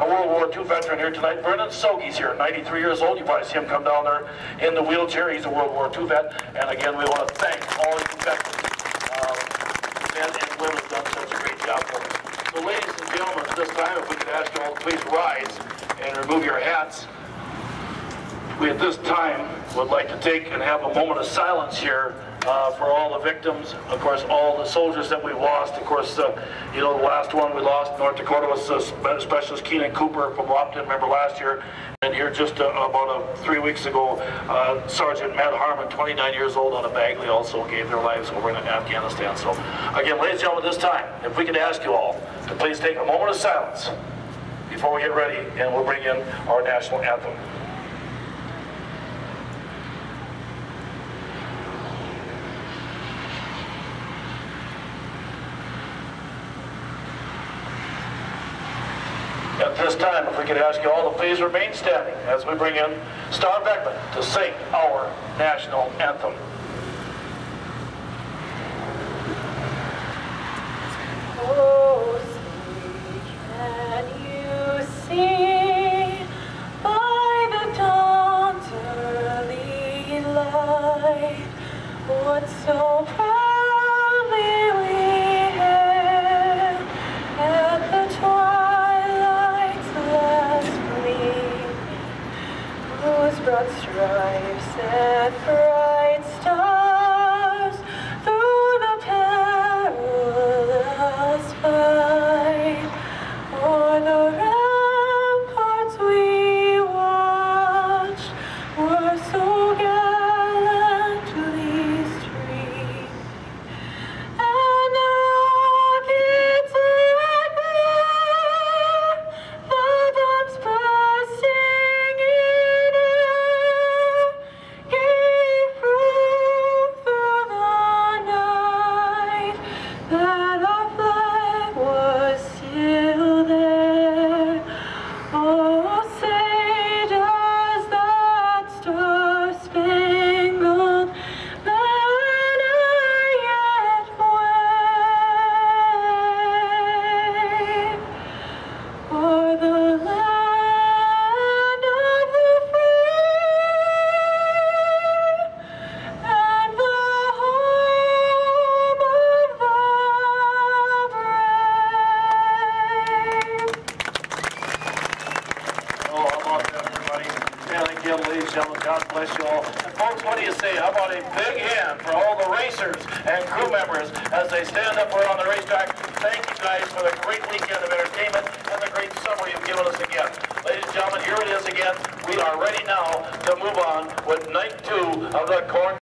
A World War II veteran here tonight. Vernon Sogi's here, 93 years old. You probably see him come down there in the wheelchair. He's a World War II vet. And again, we want to thank all you veterans, uh, men and women, done such a great job for us. So, ladies and gentlemen, at this time, if we could ask you all to please rise and remove your hats. We at this time would like to take and have a moment of silence here uh, for all the victims, of course, all the soldiers that we lost. Of course, uh, you know, the last one we lost in North Dakota was uh, Specialist Keenan Cooper from Lopton, remember last year. And here just uh, about uh, three weeks ago, uh, Sergeant Matt Harmon, 29 years old out of Bagley, also gave their lives over in Afghanistan. So, again, ladies and gentlemen, this time, if we could ask you all to please take a moment of silence before we get ready, and we'll bring in our national anthem. At this time, if we could ask you all to please remain standing as we bring in Star Beckman to sing our national anthem. Oh, can you see the dawn's broad stripes and bright gentlemen, God bless you all. Folks, what do you say? How about a big hand for all the racers and crew members as they stand up around the racetrack? Thank you guys for the great weekend of entertainment and the great summer you've given us again. Ladies and gentlemen, here it is again. We are ready now to move on with night two of the Corn